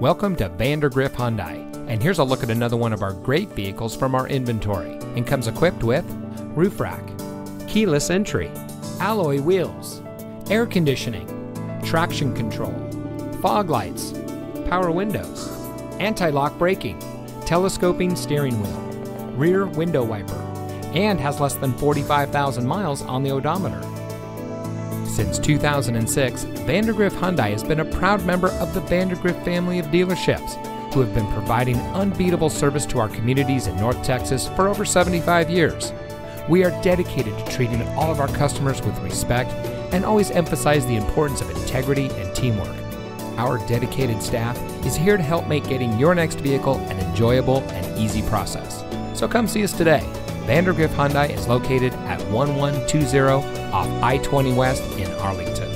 Welcome to Vandergriff Hyundai, and here's a look at another one of our great vehicles from our inventory and comes equipped with roof rack, keyless entry, alloy wheels, air conditioning, traction control, fog lights, power windows, anti-lock braking, telescoping steering wheel, rear window wiper, and has less than 45,000 miles on the odometer. Since 2006, Vandergriff Hyundai has been a proud member of the Vandergriff family of dealerships, who have been providing unbeatable service to our communities in North Texas for over 75 years. We are dedicated to treating all of our customers with respect and always emphasize the importance of integrity and teamwork. Our dedicated staff is here to help make getting your next vehicle an enjoyable and easy process. So come see us today. Vandergriff Hyundai is located at 1120 off I 20 West in Arlington.